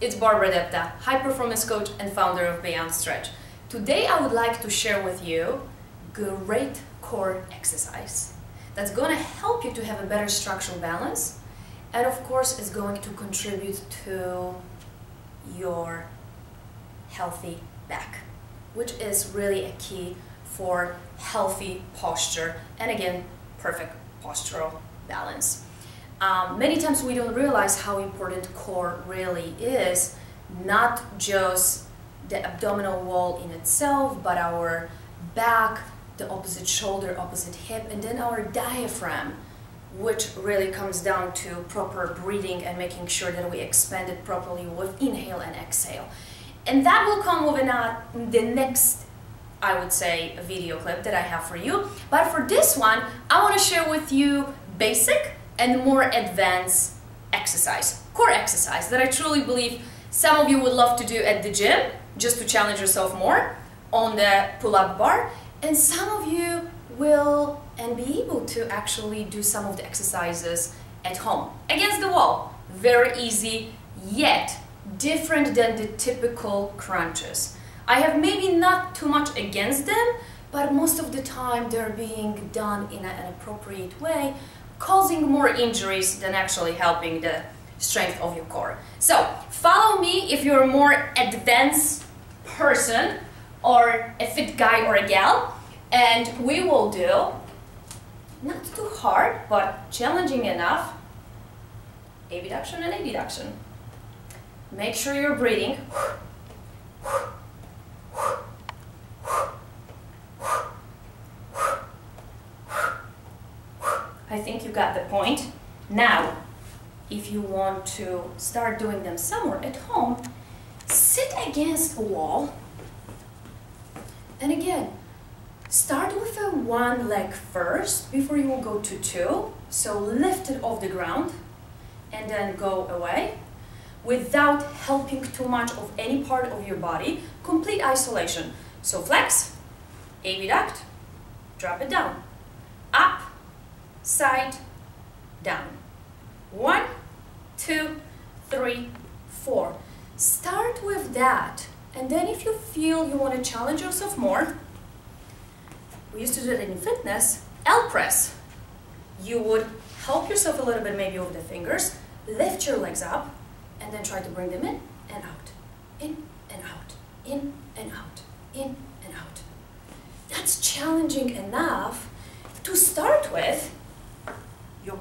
It's Barbara Depta, high performance coach and founder of Beyond Stretch. Today I would like to share with you great core exercise that's going to help you to have a better structural balance and of course is going to contribute to your healthy back, which is really a key for healthy posture and again, perfect postural balance. Um, many times we don't realize how important core really is, not just the abdominal wall in itself, but our back, the opposite shoulder, opposite hip, and then our diaphragm, which really comes down to proper breathing and making sure that we expand it properly with inhale and exhale. And that will come with the next, I would say, video clip that I have for you. But for this one, I want to share with you basic and more advanced exercise, core exercise that I truly believe some of you would love to do at the gym just to challenge yourself more on the pull-up bar and some of you will and be able to actually do some of the exercises at home against the wall. Very easy, yet different than the typical crunches. I have maybe not too much against them, but most of the time they're being done in an appropriate way causing more injuries than actually helping the strength of your core. So follow me if you're a more advanced person or a fit guy or a gal and we will do not too hard but challenging enough abduction and abduction. Make sure you're breathing. I think you got the point. Now, if you want to start doing them somewhere at home, sit against a wall. And again, start with a one leg first before you will go to two. So lift it off the ground and then go away without helping too much of any part of your body. Complete isolation. So flex, abduct, drop it down. Side, down. One, two, three, four. Start with that. And then if you feel you want to challenge yourself more, we used to do it in fitness, L press. You would help yourself a little bit maybe over the fingers, lift your legs up, and then try to bring them in and out, in and out, in and out, in and out. That's challenging enough to start with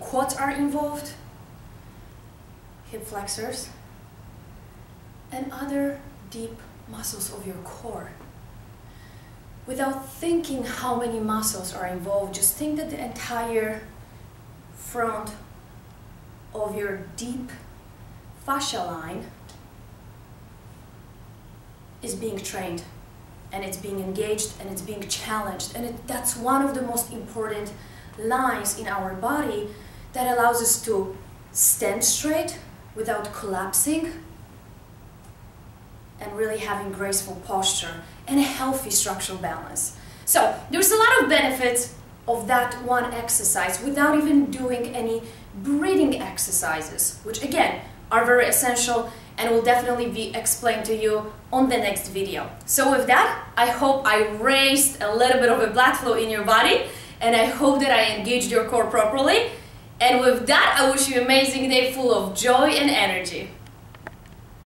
quads are involved, hip flexors, and other deep muscles of your core. Without thinking how many muscles are involved, just think that the entire front of your deep fascia line is being trained and it's being engaged and it's being challenged and it, that's one of the most important lines in our body that allows us to stand straight without collapsing and really having graceful posture and a healthy structural balance. So there's a lot of benefits of that one exercise without even doing any breathing exercises, which again are very essential and will definitely be explained to you on the next video. So with that, I hope I raised a little bit of a blood flow in your body and I hope that I engaged your core properly. And with that, I wish you an amazing day full of joy and energy.